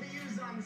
worst views on